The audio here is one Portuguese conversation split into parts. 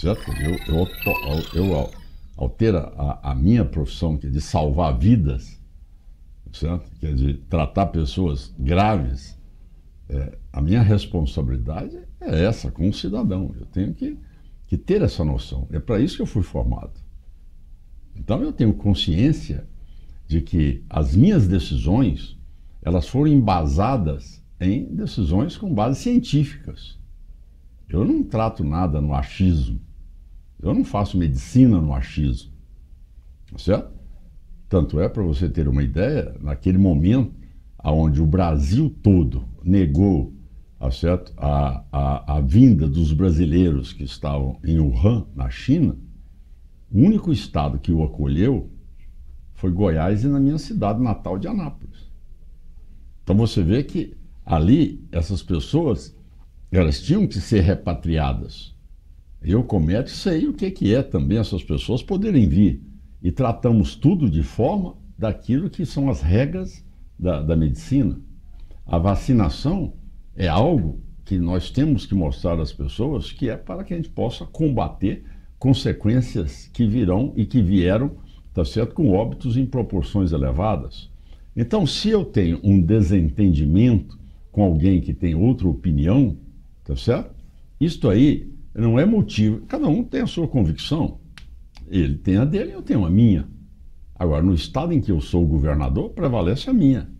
certo? Eu, eu, eu, ter a, a, minha profissão, que é de salvar vidas, certo? que é de tratar pessoas graves, é, a minha responsabilidade é essa como cidadão. Eu tenho que, que ter essa noção. É para isso que eu fui formado. Então eu tenho consciência de que as minhas decisões elas foram embasadas em decisões com base científicas. Eu não trato nada no achismo. Eu não faço medicina no achismo. Certo? Tanto é para você ter uma ideia, naquele momento onde o Brasil todo negou tá certo? A, a, a vinda dos brasileiros que estavam em Wuhan, na China, o único estado que o acolheu foi Goiás e na minha cidade natal de Anápolis. Então você vê que ali essas pessoas elas tinham que ser repatriadas. Eu, comércio, sei o que, que é também essas pessoas poderem vir. E tratamos tudo de forma daquilo que são as regras da, da medicina. A vacinação é algo que nós temos que mostrar às pessoas que é para que a gente possa combater consequências que virão e que vieram, tá certo, com óbitos em proporções elevadas. Então, se eu tenho um desentendimento com alguém que tem outra opinião, tá certo? Isto aí não é motivo. Cada um tem a sua convicção. Ele tem a dele, eu tenho a minha. Agora, no estado em que eu sou governador, prevalece a minha.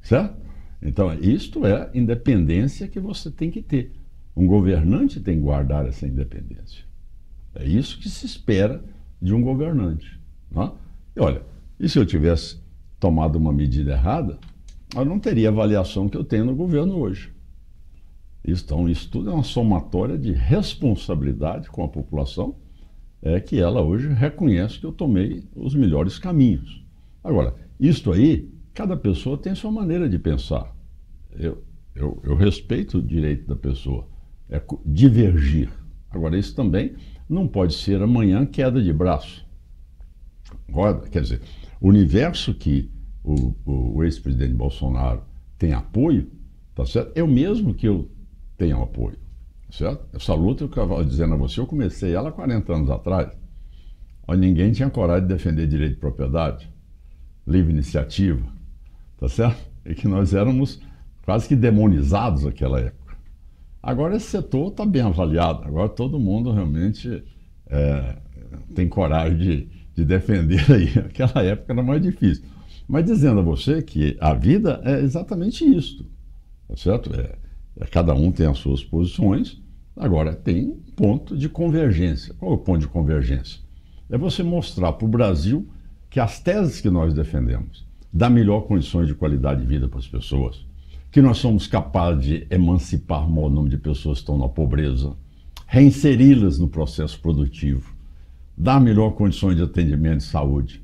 Certo? Então, isto é independência que você tem que ter. Um governante tem que guardar essa independência. É isso que se espera de um governante. Não? É? E olha, e se eu tivesse tomado uma medida errada, eu não teria a avaliação que eu tenho no governo hoje. Então, isso tudo é uma somatória de responsabilidade com a população, é que ela hoje reconhece que eu tomei os melhores caminhos. Agora, isto aí, cada pessoa tem sua maneira de pensar. Eu, eu, eu respeito o direito da pessoa, é divergir. Agora, isso também não pode ser amanhã queda de braço. Agora, quer dizer, o universo que o, o, ex-presidente Bolsonaro tem apoio, tá certo? É o mesmo que eu tenham apoio. Certo? Essa luta, eu estava dizendo a você, eu comecei ela há 40 anos atrás. Onde ninguém tinha coragem de defender direito de propriedade, livre iniciativa, tá certo? E que nós éramos quase que demonizados naquela época. Agora esse setor está bem avaliado, agora todo mundo realmente é, tem coragem de, de defender aí. Aquela época era mais difícil. Mas dizendo a você que a vida é exatamente isso, tá certo? É, cada um tem as suas posições, agora tem ponto de convergência. Qual é o ponto de convergência? É você mostrar para o Brasil que as teses que nós defendemos dão melhor condições de qualidade de vida para as pessoas, que nós somos capazes de emancipar o maior número de pessoas que estão na pobreza, reinseri-las no processo produtivo, dar melhor condições de atendimento de saúde,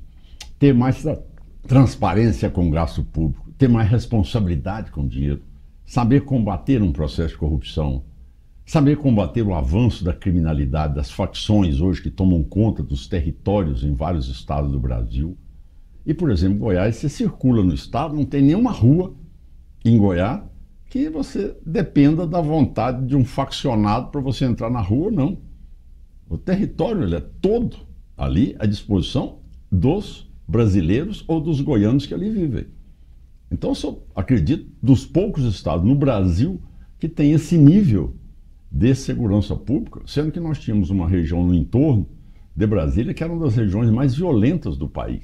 ter mais transparência com o gasto público, ter mais responsabilidade com o dinheiro, saber combater um processo de corrupção, saber combater o avanço da criminalidade, das facções hoje que tomam conta dos territórios em vários estados do Brasil. E, por exemplo, Goiás, você circula no estado, não tem nenhuma rua em Goiás que você dependa da vontade de um faccionado para você entrar na rua, não. O território ele é todo ali à disposição dos brasileiros ou dos goianos que ali vivem. Então, eu acredito dos poucos estados no Brasil que tem esse nível de segurança pública, sendo que nós tínhamos uma região no entorno de Brasília que era uma das regiões mais violentas do país.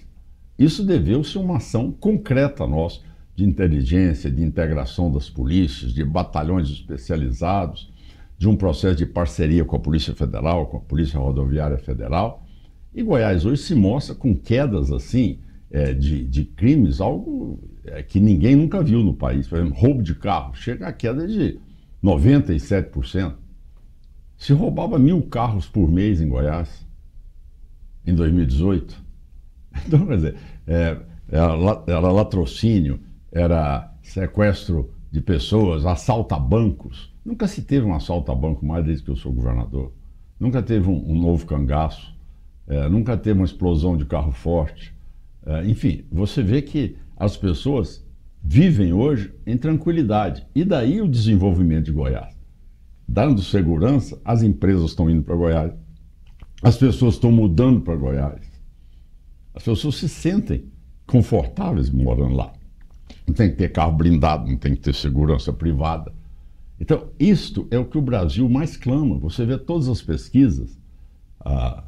Isso deveu-se a uma ação concreta nossa de inteligência, de integração das polícias, de batalhões especializados, de um processo de parceria com a Polícia Federal, com a Polícia Rodoviária Federal. E Goiás hoje se mostra com quedas assim é, de, de crimes, algo é, que ninguém nunca viu no país. Por exemplo, roubo de carro, chega a queda de 97%. Se roubava mil carros por mês em Goiás, em 2018. Então, quer dizer, é, era, era latrocínio, era sequestro de pessoas, assalto a bancos. Nunca se teve um assalto a banco mais desde que eu sou governador. Nunca teve um, um novo cangaço. É, nunca teve uma explosão de carro forte. É, enfim, você vê que as pessoas vivem hoje em tranquilidade. E daí o desenvolvimento de Goiás. dando segurança, as empresas estão indo para Goiás, as pessoas estão mudando para Goiás, as pessoas se sentem confortáveis morando lá. Não tem que ter carro blindado, não tem que ter segurança privada. Então, isto é o que o Brasil mais clama. Você vê todas as pesquisas. Ah,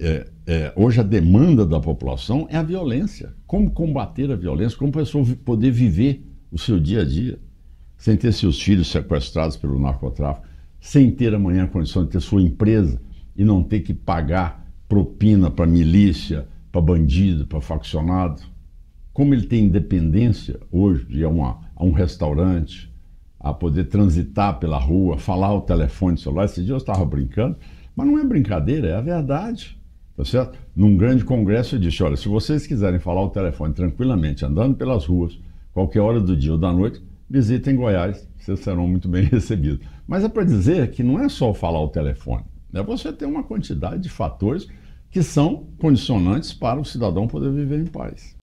é, é, hoje a demanda da população é a violência. Como combater a violência? Como a pessoa poder viver o seu dia a dia sem ter seus filhos sequestrados pelo narcotráfico, sem ter amanhã a condição de ter sua empresa e não ter que pagar propina para milícia, para bandido, para faccionado. Como ele tem independência hoje de ir a, uma, a um restaurante, a poder transitar pela rua, falar ao telefone celular. Esse dia eu estava brincando, mas não é brincadeira, é a verdade. Tá certo? Num grande congresso eu disse: olha, se vocês quiserem falar ao telefone tranquilamente, andando pelas ruas, qualquer hora do dia ou da noite, visitem Goiás, vocês serão muito bem recebidos. Mas é para dizer que não é só falar ao telefone, é você ter uma quantidade de fatores que são condicionantes para o cidadão poder viver em paz.